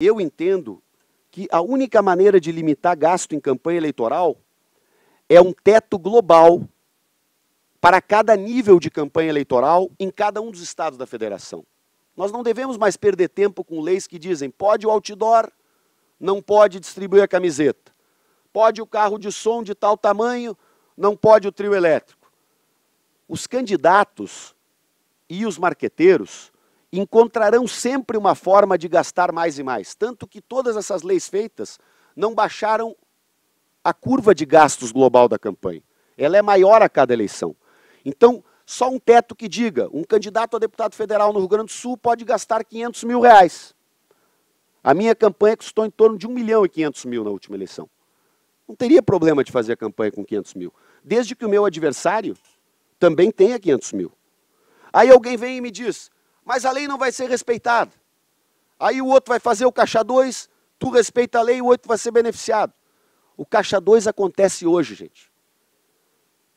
Eu entendo que a única maneira de limitar gasto em campanha eleitoral é um teto global para cada nível de campanha eleitoral em cada um dos estados da federação. Nós não devemos mais perder tempo com leis que dizem pode o outdoor, não pode distribuir a camiseta. Pode o carro de som de tal tamanho, não pode o trio elétrico. Os candidatos e os marqueteiros encontrarão sempre uma forma de gastar mais e mais. Tanto que todas essas leis feitas não baixaram a curva de gastos global da campanha. Ela é maior a cada eleição. Então, só um teto que diga, um candidato a deputado federal no Rio Grande do Sul pode gastar 500 mil reais. A minha campanha custou em torno de 1 milhão e 500 mil na última eleição. Não teria problema de fazer a campanha com 500 mil. Desde que o meu adversário também tenha 500 mil. Aí alguém vem e me diz, mas a lei não vai ser respeitada. Aí o outro vai fazer o caixa 2, tu respeita a lei e o outro vai ser beneficiado. O caixa 2 acontece hoje, gente.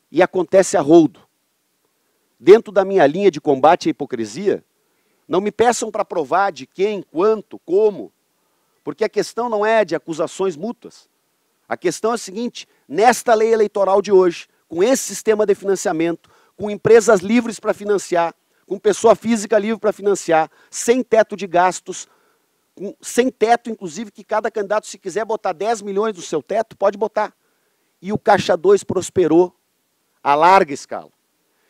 E acontece a roldo. Dentro da minha linha de combate à hipocrisia, não me peçam para provar de quem, quanto, como, porque a questão não é de acusações mútuas. A questão é a seguinte: nesta lei eleitoral de hoje, com esse sistema de financiamento, com empresas livres para financiar, com pessoa física livre para financiar, sem teto de gastos, sem teto, inclusive, que cada candidato, se quiser botar 10 milhões do seu teto, pode botar. E o Caixa 2 prosperou a larga escala.